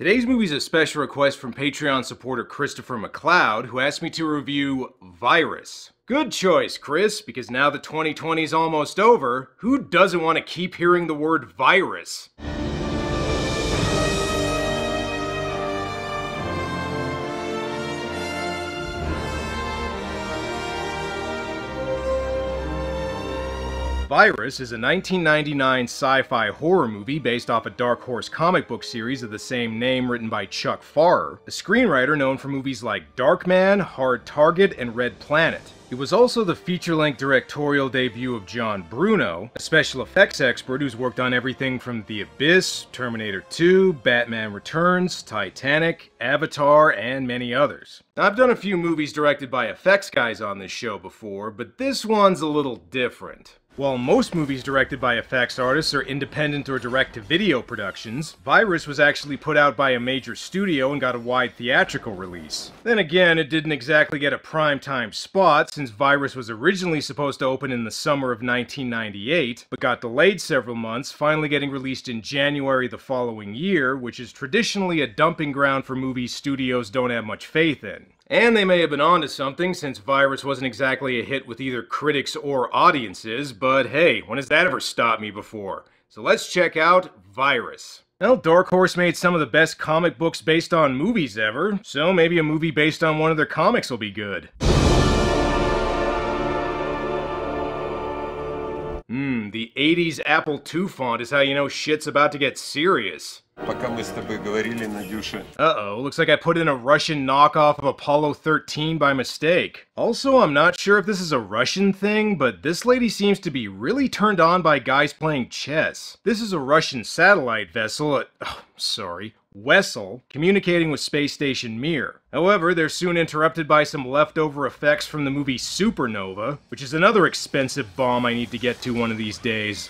Today's movie is a special request from Patreon supporter Christopher McLeod, who asked me to review Virus. Good choice, Chris, because now that 2020 is almost over, who doesn't want to keep hearing the word virus? Virus is a 1999 sci-fi horror movie based off a Dark Horse comic book series of the same name written by Chuck Pfarrer, a screenwriter known for movies like Darkman, Hard Target, and Red Planet. It was also the feature-length directorial debut of John Bruno, a special effects expert who's worked on everything from The Abyss, Terminator 2, Batman Returns, Titanic, Avatar, and many others. Now, I've done a few movies directed by effects guys on this show before, but this one's a little different. While most movies directed by effects artists are independent or direct-to-video productions, Virus was actually put out by a major studio and got a wide theatrical release. Then again, it didn't exactly get a prime-time spot since Virus was originally supposed to open in the summer of 1998, but got delayed several months, finally getting released in January the following year, which is traditionally a dumping ground for movies studios don't have much faith in. And they may have been onto something since Virus wasn't exactly a hit with either critics or audiences, but hey, when has that ever stopped me before? So let's check out Virus. Well, Dark Horse made some of the best comic books based on movies ever, so maybe a movie based on one of their comics will be good. Hmm, the 80s Apple II font is how you know shit's about to get serious. Пока мы с тобой говорили, Надюша. Uh-oh, looks like I put in a Russian knockoff of Apollo 13 by mistake. Also, I'm not sure if this is a Russian thing, but this lady seems to be really turned on by guys playing chess. This is a Russian satellite vessel, uh, oh, sorry, Wessel, communicating with Space Station Mir. However, they're soon interrupted by some leftover effects from the movie Supernova, which is another expensive bomb I need to get to one of these days.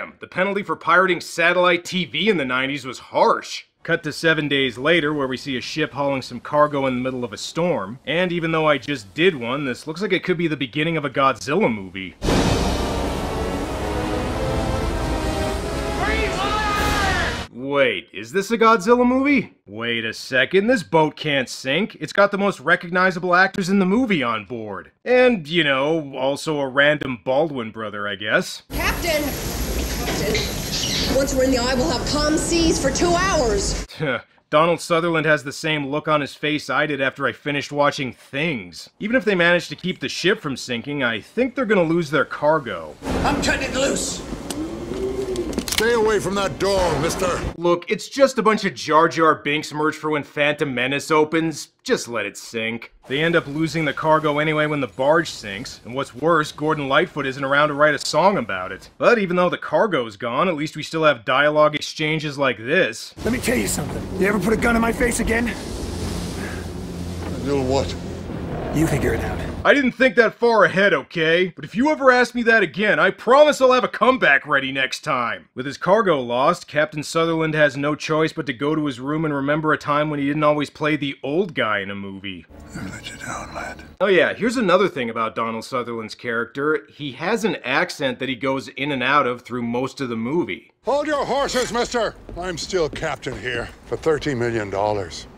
Damn, the penalty for pirating satellite TV in the 90s was harsh. Cut to seven days later, where we see a ship hauling some cargo in the middle of a storm. And even though I just did one, this looks like it could be the beginning of a Godzilla movie. Wait, is this a Godzilla movie? Wait a second, this boat can't sink. It's got the most recognizable actors in the movie on board. And, you know, also a random Baldwin brother, I guess. Captain! Captain, once we're in the eye, we'll have calm seas for two hours. Donald Sutherland has the same look on his face I did after I finished watching Things. Even if they manage to keep the ship from sinking, I think they're gonna lose their cargo. I'm cutting it loose. Stay away from that door, mister. Look, it's just a bunch of Jar Jar Binks merch for when Phantom Menace opens. Just let it sink. They end up losing the cargo anyway when the barge sinks, and what's worse, Gordon Lightfoot isn't around to write a song about it. But even though the cargo's gone, at least we still have dialogue exchanges like this. Let me tell you something. You ever put a gun in my face again? You'll what? You figure it out. I didn't think that far ahead, okay? But if you ever ask me that again, I promise I'll have a comeback ready next time. With his cargo lost, Captain Sutherland has no choice but to go to his room and remember a time when he didn't always play the old guy in a movie. I let you down, lad. Oh yeah, here's another thing about Donald Sutherland's character. He has an accent that he goes in and out of through most of the movie. Hold your horses, mister. I'm still captain here. For $30 million,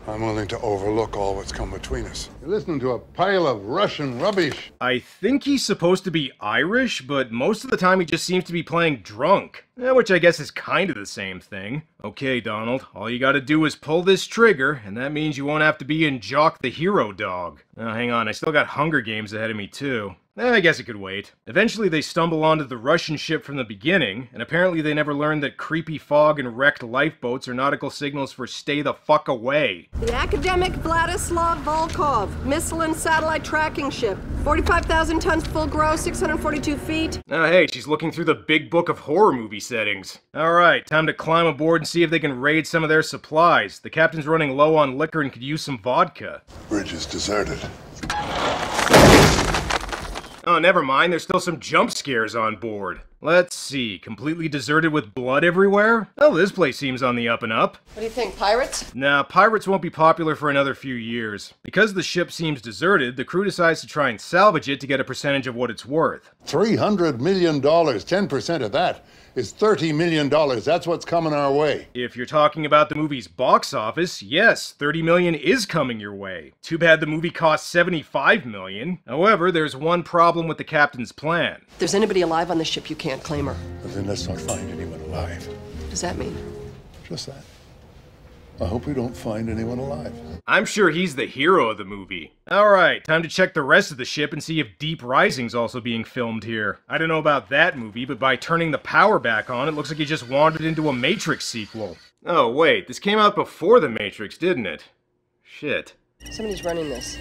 I'm willing to overlook all what's come between us. You're listening to a pile of Russian rubbish. I think he's supposed to be Irish, but most of the time he just seems to be playing drunk. Which I guess is kind of the same thing. Okay, Donald, all you gotta do is pull this trigger, and that means you won't have to be in Jock the Hero Dog. Now, hang on, I still got Hunger Games ahead of me, too. Eh, I guess it could wait. Eventually, they stumble onto the Russian ship from the beginning, and apparently they never learned that creepy fog and wrecked lifeboats are nautical signals for stay the fuck away. The academic Vladislav Volkov, missile and satellite tracking ship. 45,000 tons full gross, 642 feet. Oh, hey, she's looking through the big book of horror movie settings. Alright, time to climb aboard and see if they can raid some of their supplies. The captain's running low on liquor and could use some vodka. Bridge is deserted. Oh, never mind, there's still some jump scares on board. Let's see, completely deserted with blood everywhere? Oh, this place seems on the up and up. What do you think, pirates? Nah, pirates won't be popular for another few years. Because the ship seems deserted, the crew decides to try and salvage it to get a percentage of what it's worth. $300 million, 10% of that is $30 million. That's what's coming our way. If you're talking about the movie's box office, yes, 30 million is coming your way. Too bad the movie cost 75 million. However, there's one problem with the captain's plan. If there's anybody alive on the ship, you can't claim her. But then let's not find anyone alive. What does that mean? Just that. I hope we don't find anyone alive. I'm sure he's the hero of the movie. Alright, time to check the rest of the ship and see if Deep Rising's also being filmed here. I don't know about that movie, but by turning the power back on, it looks like he just wandered into a Matrix sequel. Oh, wait, this came out before The Matrix, didn't it? Shit. Somebody's running this.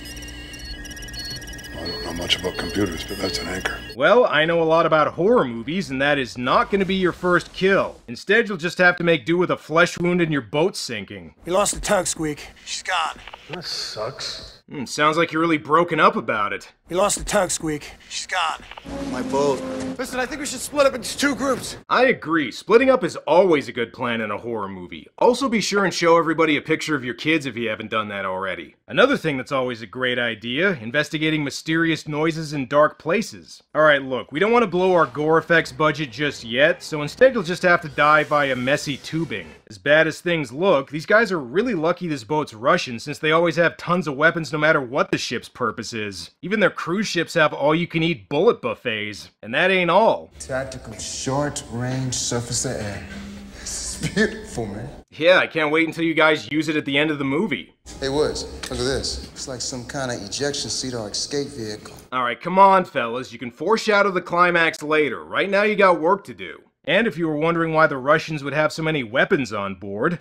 I don't know much about computers, but that's an anchor. Well, I know a lot about horror movies, and that is not going to be your first kill. Instead, you'll just have to make do with a flesh wound and your boat sinking. We lost the tug, Squeak. She's gone. That sucks. Hmm, sounds like you're really broken up about it. We lost the tug, Squeak. She's gone. My boat. Listen, I think we should split up into two groups. I agree. Splitting up is always a good plan in a horror movie. Also, be sure and show everybody a picture of your kids if you haven't done that already. Another thing that's always a great idea investigating mysterious noises in dark places. Alright, look, we don't want to blow our gore effects budget just yet, so instead you'll just have to die via messy tubing. As bad as things look, these guys are really lucky this boat's Russian since they always have tons of weapons no matter what the ship's purpose is. Even their cruise ships have all you can eat bullet buffets. And that ain't all. Tactical short range surface to air. This is beautiful, man. Yeah, I can't wait until you guys use it at the end of the movie. Hey, Woods, look at this. It's like some kind of ejection seat or escape vehicle. Alright, come on, fellas. You can foreshadow the climax later. Right now, you got work to do. And if you were wondering why the Russians would have so many weapons on board,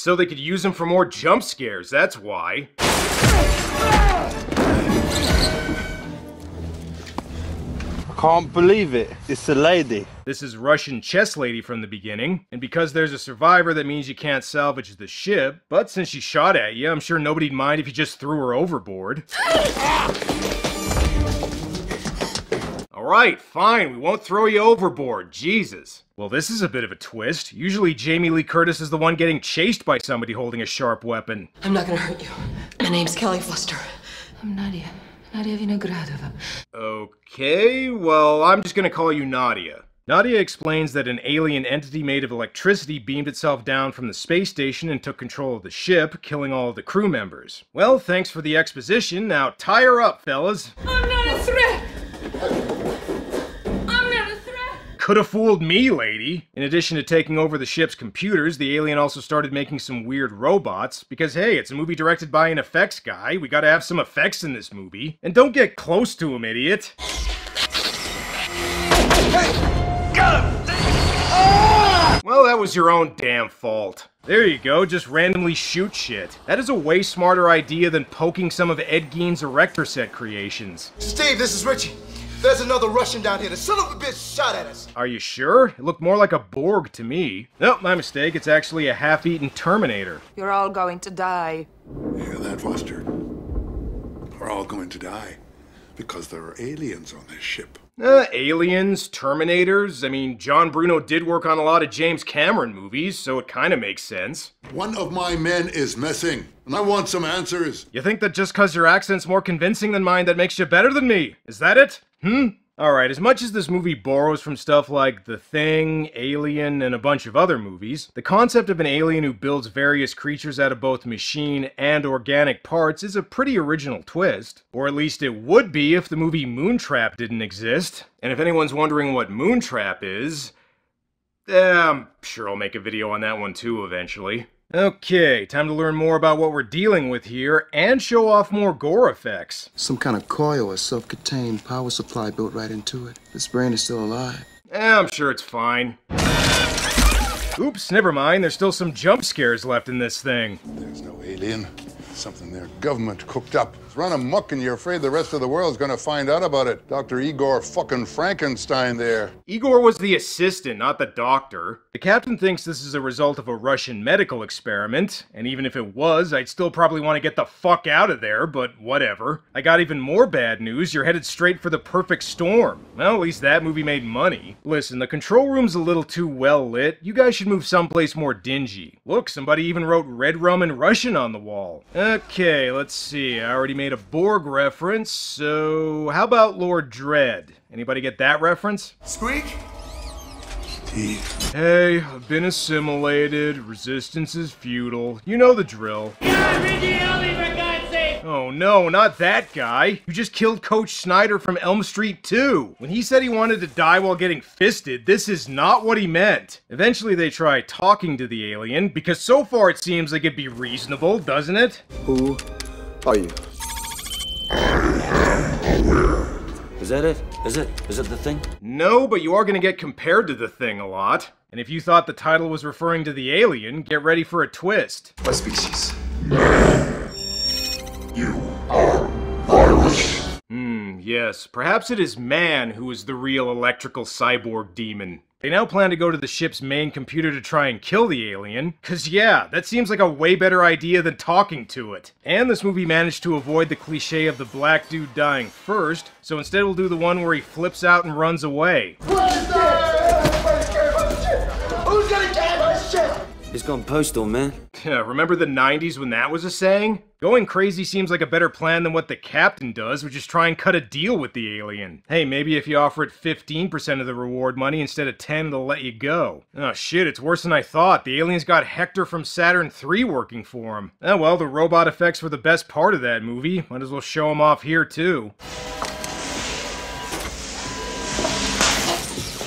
it's so they could use them for more jump scares, that's why. I Can't believe it. It's a lady. This is Russian chess lady from the beginning, and because there's a survivor, that means you can't salvage the ship. But since she shot at you, I'm sure nobody'd mind if you just threw her overboard. Alright, fine, we won't throw you overboard, Jesus. Well, this is a bit of a twist. Usually Jamie Lee Curtis is the one getting chased by somebody holding a sharp weapon. I'm not gonna hurt you. My name's Kelly Foster. I'm Nadia. Nadia Vinogradova. Okay, well, I'm just gonna call you Nadia. Nadia explains that an alien entity made of electricity beamed itself down from the space station and took control of the ship, killing all of the crew members. Well, thanks for the exposition. Now tie her up, fellas. I'm not a threat! I'm not a threat! Could have fooled me, lady. In addition to taking over the ship's computers, the alien also started making some weird robots. Because hey, it's a movie directed by an effects guy. We gotta have some effects in this movie. And don't get close to him, idiot. Well, that was your own damn fault. There you go, just randomly shoot shit. That is a way smarter idea than poking some of Ed Gein's Erector set creations. Steve, this is Richie. There's another Russian down here. The son of a bitch shot at us. Are you sure? It looked more like a Borg to me. Nope, my mistake. It's actually a half-eaten Terminator. You're all going to die. Hear that, Foster? We're all going to die because there are aliens on this ship. Uh, aliens, Terminators. I mean, John Bruno did work on a lot of James Cameron movies, so it kind of makes sense. One of my men is missing, and I want some answers. You think that just cause your accent's more convincing than mine that makes you better than me? Is that it? Hmm? Alright, as much as this movie borrows from stuff like The Thing, Alien, and a bunch of other movies, the concept of an alien who builds various creatures out of both machine and organic parts is a pretty original twist. Or at least it would be if the movie Moontrap didn't exist. And if anyone's wondering what Moontrap is, eh, I'm sure I'll make a video on that one too eventually. Okay, time to learn more about what we're dealing with here and show off more gore effects. Some kind of coil or self-contained power supply built right into it. This brain is still alive. Eh, I'm sure it's fine. Oops, never mind. There's still some jump scares left in this thing. There's no alien. Something their government cooked up. It's run amok, and you're afraid the rest of the world's gonna find out about it. Dr. Igor fucking Frankenstein there. Igor was the assistant, not the doctor. The captain thinks this is a result of a Russian medical experiment, and even if it was, I'd still probably want to get the fuck out of there, but whatever. I got even more bad news, you're headed straight for the perfect storm. Well, at least that movie made money. Listen, the control room's a little too well lit, you guys should move someplace more dingy. Look, somebody even wrote red rum in Russian on the wall. Okay, let's see, I already made a Borg reference, so how about Lord Dread? Anybody get that reference? Squeak? Steve. Hey, I've been assimilated. Resistance is futile. You know the drill. Oh no, not that guy. You just killed Coach Snyder from Elm Street 2. When he said he wanted to die while getting fisted, this is not what he meant. Eventually they try talking to the alien, because so far it seems like it'd be reasonable, doesn't it? Who are you? Is that it? Is it? Is it the thing? No, but you are gonna get compared to the thing a lot. And if you thought the title was referring to the alien, get ready for a twist. What species? Man. You are virus. Hmm, yes. Perhaps it is man who is the real electrical cyborg demon. They now plan to go to the ship's main computer to try and kill the alien, cause yeah, that seems like a way better idea than talking to it. And this movie managed to avoid the cliche of the black dude dying first, so instead we'll do the one where he flips out and runs away. What is that? Who's gonna die my ship? It's gone postal, man. Yeah, remember the 90s when that was a saying? Going crazy seems like a better plan than what the captain does, which is try and cut a deal with the alien. Hey, maybe if you offer it 15% of the reward money instead of 10, it'll let you go. Oh shit, it's worse than I thought. The alien's got Hector from Saturn 3 working for him. Oh well, the robot effects were the best part of that movie. Might as well show him off here too.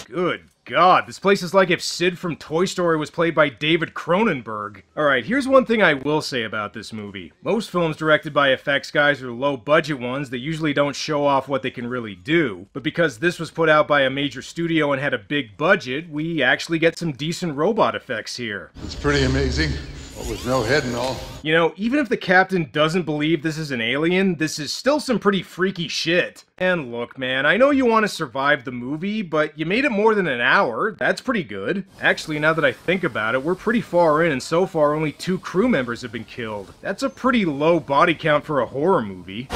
Good God, this place is like if Sid from Toy Story was played by David Cronenberg. Alright, here's one thing I will say about this movie. Most films directed by effects guys are low budget ones that usually don't show off what they can really do. But because this was put out by a major studio and had a big budget, we actually get some decent robot effects here. It's pretty amazing. What with no head and all. You know, even if the captain doesn't believe this is an alien, this is still some pretty freaky shit. And look, man, I know you want to survive the movie, but you made it more than an hour. That's pretty good. Actually, now that I think about it, we're pretty far in, and so far only two crew members have been killed. That's a pretty low body count for a horror movie.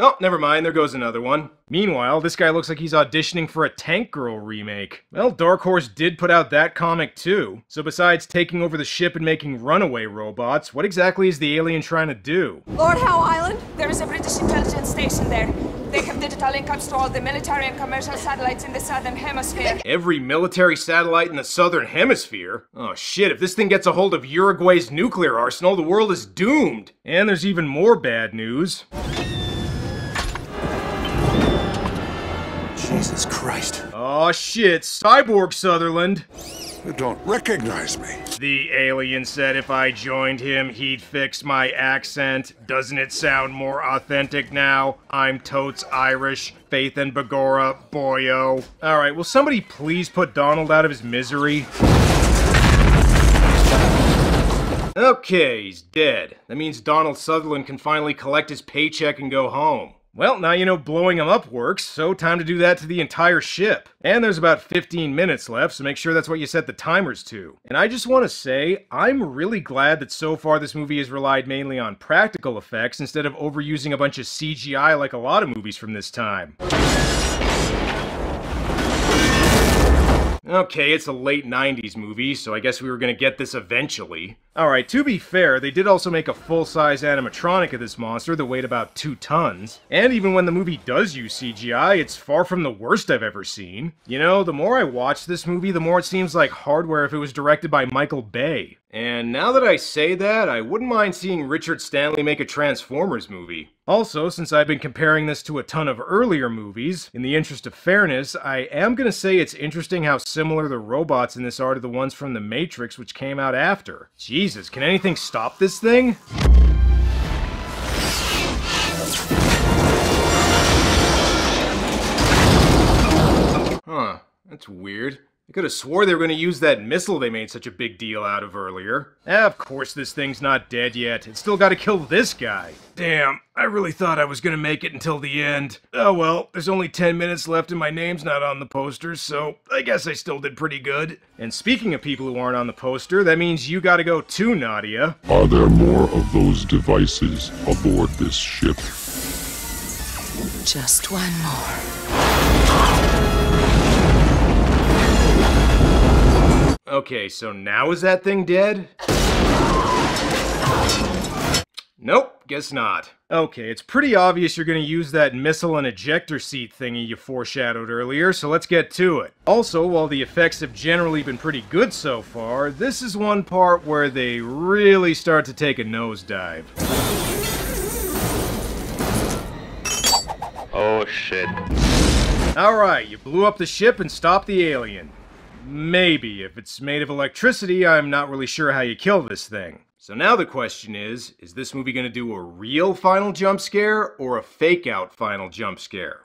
Oh, never mind, there goes another one. Meanwhile, this guy looks like he's auditioning for a Tank Girl remake. Well, Dark Horse did put out that comic too. So besides taking over the ship and making runaway robots, what exactly is the alien trying to do? Lord Howe Island? There is a British intelligence station there. They have digital link-ups to all the military and commercial satellites in the southern hemisphere. Every military satellite in the southern hemisphere? Oh shit, if this thing gets a hold of Uruguay's nuclear arsenal, the world is doomed. And there's even more bad news. Jesus Christ. Oh shit, Cyborg Sutherland. You don't recognize me. The alien said if I joined him, he'd fix my accent. Doesn't it sound more authentic now? I'm totes Irish. Faith and Begora, boyo. Alright, will somebody please put Donald out of his misery? Okay, he's dead. That means Donald Sutherland can finally collect his paycheck and go home. Well, now you know blowing them up works, so time to do that to the entire ship. And there's about 15 minutes left, so make sure that's what you set the timers to. And I just want to say, I'm really glad that so far this movie has relied mainly on practical effects instead of overusing a bunch of CGI like a lot of movies from this time. Okay, it's a late 90s movie, so I guess we were gonna get this eventually. Alright, to be fair, they did also make a full-size animatronic of this monster that weighed about 2 tons. And even when the movie does use CGI, it's far from the worst I've ever seen. You know, the more I watch this movie, the more it seems like hardware if it was directed by Michael Bay. And now that I say that, I wouldn't mind seeing Richard Stanley make a Transformers movie. Also, since I've been comparing this to a ton of earlier movies, in the interest of fairness, I am gonna say it's interesting how similar the robots in this are to the ones from The Matrix, which came out after. Jesus, can anything stop this thing? Huh, that's weird. I could have swore they were going to use that missile they made such a big deal out of earlier. Eh, of course this thing's not dead yet. It's still got to kill this guy. Damn, I really thought I was going to make it until the end. Oh well, there's only 10 minutes left and my name's not on the poster, so I guess I still did pretty good. And speaking of people who aren't on the poster, that means you gotta go too, Nadia. Are there more of those devices aboard this ship? Just one more. Okay, so now is that thing dead? Nope, guess not. Okay, it's pretty obvious you're gonna use that missile and ejector seat thingy you foreshadowed earlier, so let's get to it. Also, while the effects have generally been pretty good so far, this is one part where they really start to take a nosedive. Oh shit. Alright, you blew up the ship and stopped the alien. Maybe. If it's made of electricity, I'm not really sure how you kill this thing. So now the question is, is this movie gonna do a real final jump scare or a fake out final jump scare?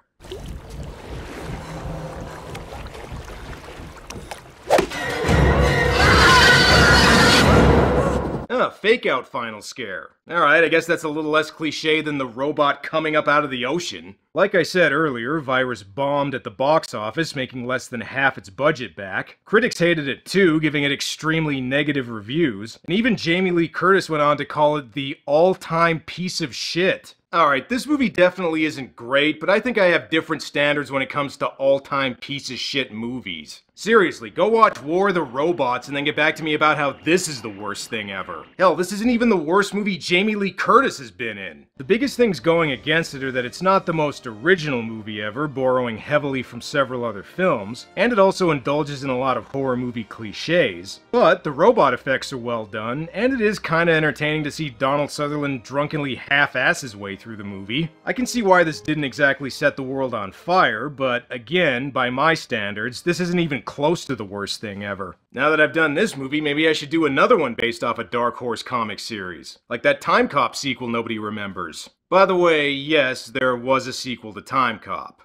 Fake out final scare. Alright, I guess that's a little less cliche than the robot coming up out of the ocean. Like I said earlier, Virus bombed at the box office, making less than half its budget back. Critics hated it too, giving it extremely negative reviews. And even Jamie Lee Curtis went on to call it the all-time piece of shit. Alright, this movie definitely isn't great, but I think I have different standards when it comes to all-time piece of shit movies. Seriously, go watch War of the Robots and then get back to me about how this is the worst thing ever. Hell, this isn't even the worst movie Jamie Lee Curtis has been in. The biggest things going against it are that it's not the most original movie ever, borrowing heavily from several other films, and it also indulges in a lot of horror movie cliches. But the robot effects are well done, and it is kinda entertaining to see Donald Sutherland drunkenly half-ass his way through the movie. I can see why this didn't exactly set the world on fire, but again, by my standards, this isn't even close to the worst thing ever. Now that I've done this movie, maybe I should do another one based off a Dark Horse comic series. Like that Time Cop sequel nobody remembers. By the way, yes, there was a sequel to Time Cop.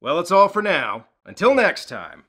Well, that's all for now. Until next time.